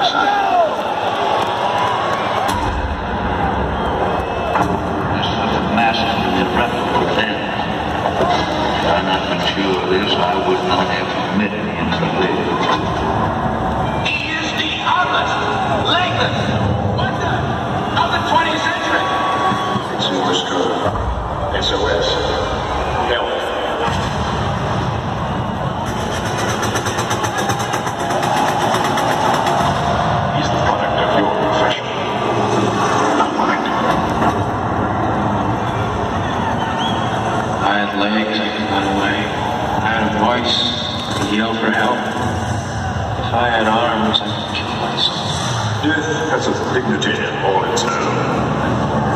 Jackson. I had arms, I could kill myself. Death has a dignity all its own.